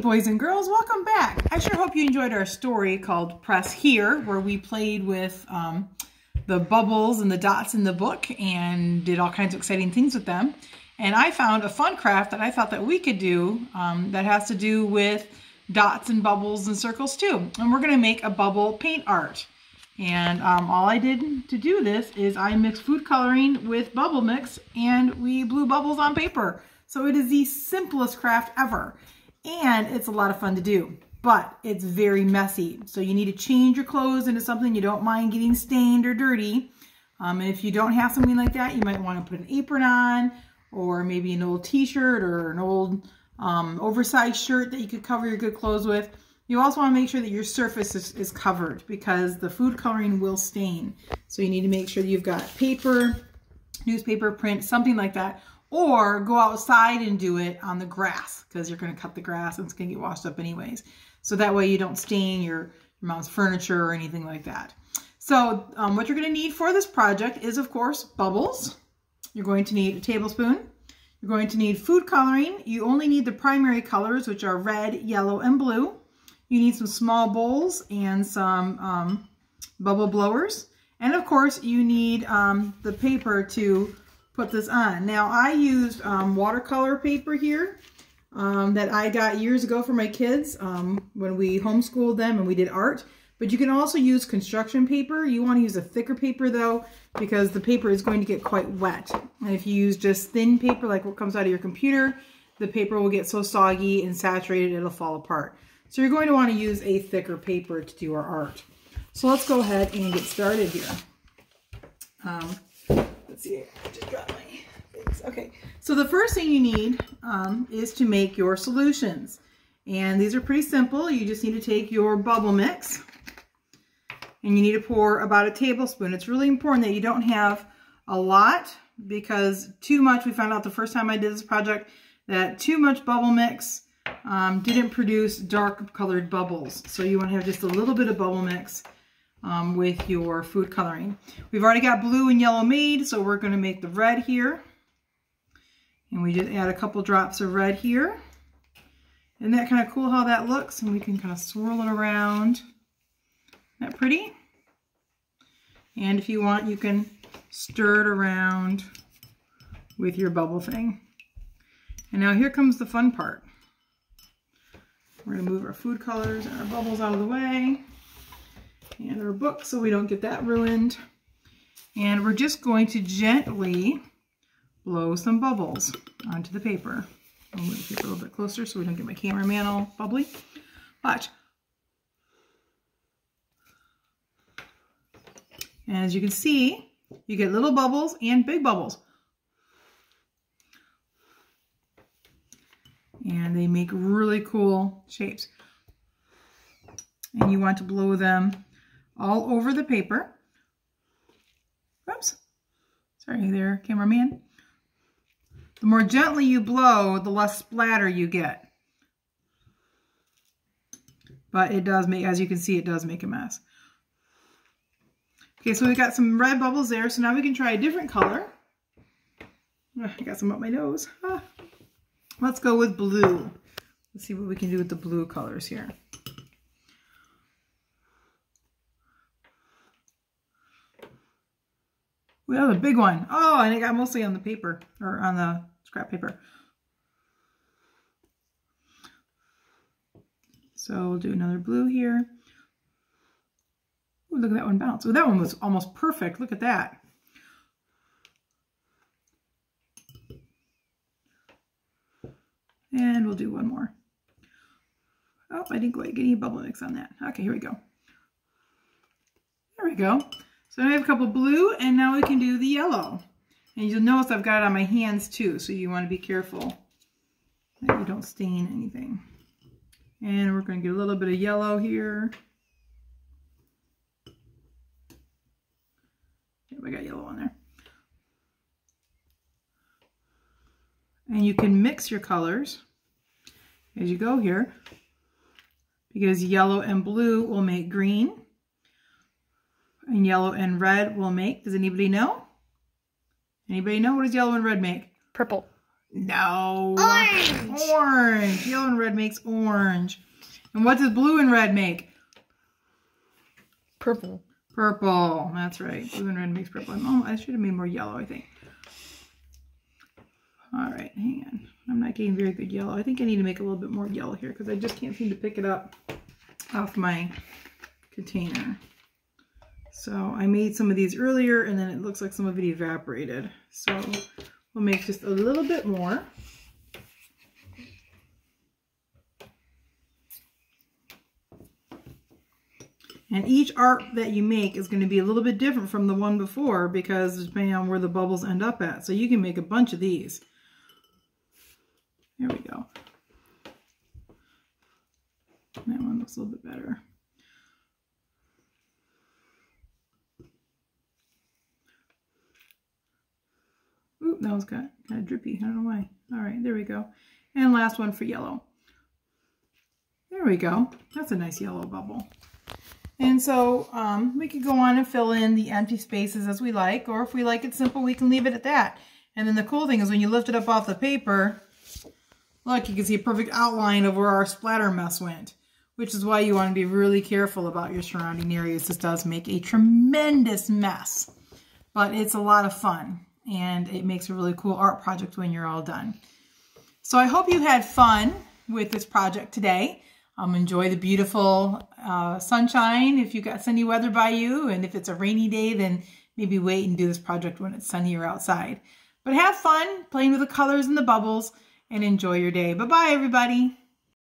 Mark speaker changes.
Speaker 1: Boys and girls, welcome back. I sure hope you enjoyed our story called Press Here, where we played with um, the bubbles and the dots in the book and did all kinds of exciting things with them. And I found a fun craft that I thought that we could do um, that has to do with dots and bubbles and circles too. And we're gonna make a bubble paint art. And um, all I did to do this is I mixed food coloring with bubble mix and we blew bubbles on paper. So it is the simplest craft ever and it's a lot of fun to do, but it's very messy. So you need to change your clothes into something you don't mind getting stained or dirty. Um, and if you don't have something like that, you might want to put an apron on or maybe an old t-shirt or an old um, oversized shirt that you could cover your good clothes with. You also want to make sure that your surface is, is covered because the food coloring will stain. So you need to make sure that you've got paper, newspaper, print, something like that, or go outside and do it on the grass because you're going to cut the grass and it's going to get washed up anyways. So that way you don't stain your, your mom's furniture or anything like that. So um, what you're going to need for this project is, of course, bubbles. You're going to need a tablespoon. You're going to need food coloring. You only need the primary colors, which are red, yellow, and blue. You need some small bowls and some um, bubble blowers. And of course, you need um, the paper to put this on. Now I used um, watercolor paper here um, that I got years ago for my kids um, when we homeschooled them and we did art. But you can also use construction paper. You want to use a thicker paper though because the paper is going to get quite wet. And if you use just thin paper like what comes out of your computer, the paper will get so soggy and saturated it'll fall apart. So you're going to want to use a thicker paper to do our art. So let's go ahead and get started here. Um, let's see, I just my things. Okay, so the first thing you need um, is to make your solutions. And these are pretty simple. You just need to take your bubble mix and you need to pour about a tablespoon. It's really important that you don't have a lot because too much, we found out the first time I did this project, that too much bubble mix um, didn't produce dark colored bubbles. So you want to have just a little bit of bubble mix um, with your food coloring. We've already got blue and yellow made, so we're going to make the red here. And we just add a couple drops of red here. Isn't that kind of cool how that looks? And we can kind of swirl it around. Isn't that pretty? And if you want, you can stir it around with your bubble thing. And now here comes the fun part. We're going to move our food colors and our bubbles out of the way and our book so we don't get that ruined. And we're just going to gently blow some bubbles onto the paper. I'll move paper a little bit closer so we don't get my cameraman all bubbly. Watch. As you can see, you get little bubbles and big bubbles. And they make really cool shapes. And you want to blow them all over the paper. Oops. Sorry there, cameraman. The more gently you blow, the less splatter you get. But it does make, as you can see, it does make a mess. Okay, so we've got some red bubbles there. So now we can try a different color. I got some up my nose. Ah. Let's go with blue. Let's see what we can do with the blue colors here. We have a big one. Oh, and it got mostly on the paper or on the scrap paper. So we'll do another blue here. Ooh, look at that one bounce. Oh, that one was almost perfect. Look at that. And we'll do one more. Oh, I didn't quite get any bubble mix on that. Okay, here we go. There we go. So I have a couple blue and now we can do the yellow. And you'll notice I've got it on my hands too, so you want to be careful that you don't stain anything. And we're going to get a little bit of yellow here. Yep, I got yellow on there. And you can mix your colors as you go here because yellow and blue will make green and yellow and red will make. Does anybody know? Anybody know what does yellow and red make?
Speaker 2: Purple.
Speaker 1: No.
Speaker 2: Orange.
Speaker 1: Orange. Yellow and red makes orange. And what does blue and red make?
Speaker 2: Purple.
Speaker 1: Purple. That's right. Blue and red makes purple. Oh, I should have made more yellow, I think. All right, hang on. I'm not getting very good yellow. I think I need to make a little bit more yellow here because I just can't seem to pick it up off my container. So I made some of these earlier and then it looks like some of it evaporated. So we'll make just a little bit more. And each art that you make is going to be a little bit different from the one before because depending on where the bubbles end up at. So you can make a bunch of these. There we go. That one looks a little bit better. Oop, that was of, kind of drippy. I don't know why. All right, there we go. And last one for yellow. There we go. That's a nice yellow bubble. And so um, we could go on and fill in the empty spaces as we like, or if we like it simple, we can leave it at that. And then the cool thing is when you lift it up off the paper, look, you can see a perfect outline of where our splatter mess went, which is why you want to be really careful about your surrounding areas. This does make a tremendous mess, but it's a lot of fun, and it makes a really cool art project when you're all done. So I hope you had fun with this project today. Um, enjoy the beautiful uh, sunshine if you got sunny weather by you. And if it's a rainy day, then maybe wait and do this project when it's sunnier outside. But have fun playing with the colors and the bubbles and enjoy your day. Bye-bye, everybody.